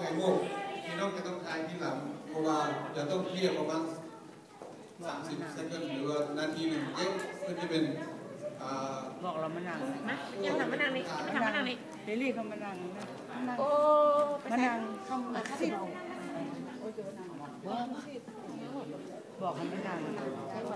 ไอ้โม่พี่น้องจะต้องทายที่หลังเพราะว่าจะต้องเคลียร์ประมาณสามสิบเซกันหรือว่านาทีหนึ่งเอ๊ะเพื่จะเป็นบอกเรามานั่งนะยังทำมานั่งนี่ทำมานั่งนี่เดลี่เขามานั่งนะโอ้มานั่งเข้ามาสิบอกเขามานั่งใช่ไหม